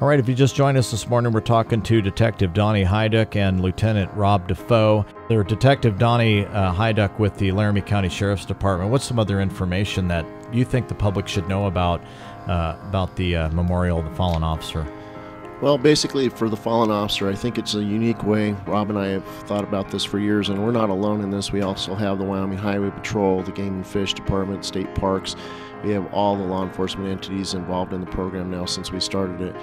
All right, if you just joined us this morning, we're talking to Detective Donnie Hyduck and Lieutenant Rob Defoe. They're Detective Donnie uh, Hyduck with the Laramie County Sheriff's Department. What's some other information that you think the public should know about uh, about the uh, memorial of the fallen officer? Well, basically, for the fallen officer, I think it's a unique way. Rob and I have thought about this for years, and we're not alone in this. We also have the Wyoming Highway Patrol, the Game and Fish Department, state parks. We have all the law enforcement entities involved in the program now since we started it.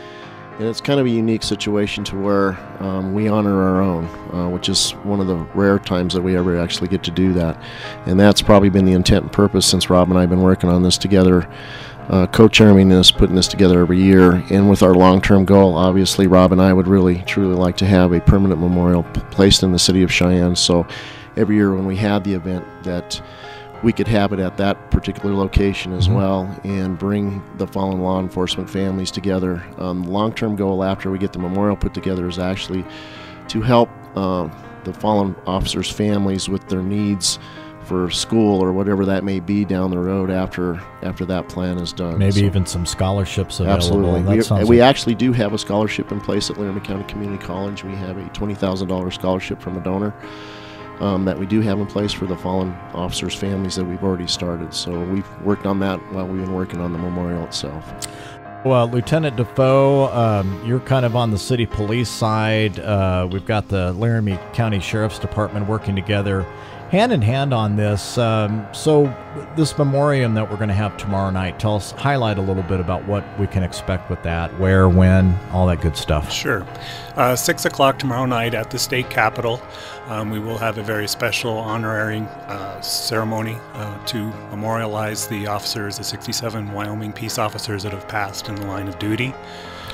And it's kind of a unique situation to where um, we honor our own, uh, which is one of the rare times that we ever actually get to do that. And that's probably been the intent and purpose since Rob and I have been working on this together uh, co-chairing this, putting this together every year, and with our long-term goal, obviously, Rob and I would really, truly like to have a permanent memorial placed in the city of Cheyenne. So, every year when we had the event, that we could have it at that particular location as Mhm. well, and bring the fallen law enforcement families together. Um, long-term goal after we get the memorial put together is actually to help uh, the fallen officers' families with their needs for school or whatever that may be down the road after after that plan is done. Maybe So- even some scholarships available. absolutely. We, we like- actually do have a scholarship in place at Laramie County Community College. We have a twenty thousand dollars scholarship from a donor. Um, that we do have in place for the fallen officers' families that we've already started. So we've worked on that while we've been working on the memorial itself. Well, Lieutenant Defoe, um, you're kind of on the city police side. Uh, we've got the Laramie County Sheriff's Department working together hand in hand on this. Um, so, this memoriam that we're going to have tomorrow night, tell us, highlight a little bit about what we can expect with that, where, when, all that good stuff. Sure. Uh, Six o'clock tomorrow night at the state capitol. Um, we will have a very special honorary uh, ceremony uh, to memorialize the officers, the 67 Wyoming peace officers that have passed in the line of duty.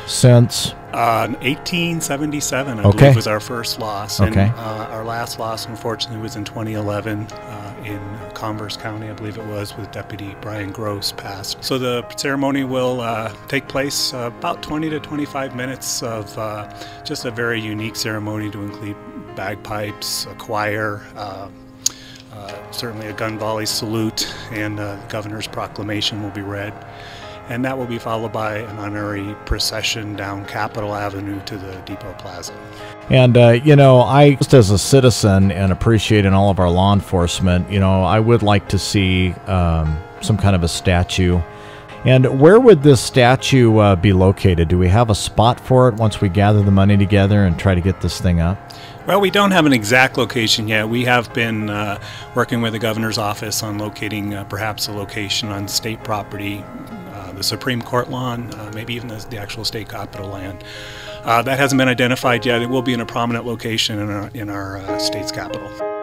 Since, Uh, 1877, I Okay. believe, was our first loss. Okay. And, uh, our last loss, unfortunately, was in 2011 uh, in Converse County, I believe it was, with Deputy Brian Gross passed. So the ceremony will uh, take place uh, about 20 to 25 minutes of uh, just a very unique ceremony to include bagpipes, a choir. Uh, uh, certainly a gun volley salute and uh, the governor's proclamation will be read. And that will be followed by an honorary procession down Capitol Avenue to the Depot Plaza. And, uh, you know, I, just as a citizen and appreciating all of our law enforcement, you know, I would like to see um, some kind of a statue. And where would this statue uh, be located? Do we have a spot for it once we gather the money together and try to get this thing up? Well, we don't have an exact location yet. We have been uh, working with the governor's office on locating uh, perhaps a location on state property, the Supreme Court lawn, uh, maybe even the, the actual state capitol land. Uh, that hasn't been identified yet. It will be in a prominent location in our, in our uh, state's capital.